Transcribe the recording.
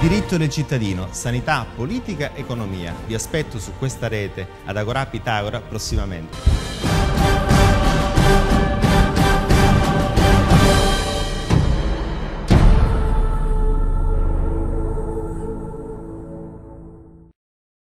diritto del cittadino, sanità, politica, economia. Vi aspetto su questa rete ad Agora Pitagora prossimamente.